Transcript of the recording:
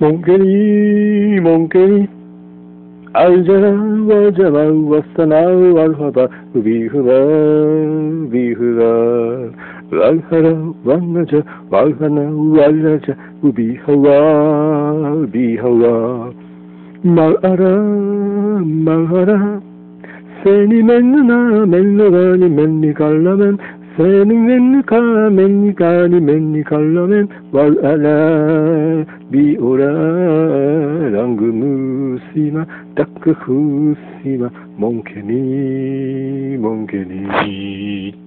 Monkeli, monkeli. Aljara, vajara, vasana, varhava, vihuva, vihuva. Valhara, vangaja, valhana, valraja, ubihava, bihava. malara malara, Seni menna, menlavani, menni kallamen, seni menni ka, menni kani, menni kallamen, valala. ビオララングムシマダックフシマモンケニーモンケニー。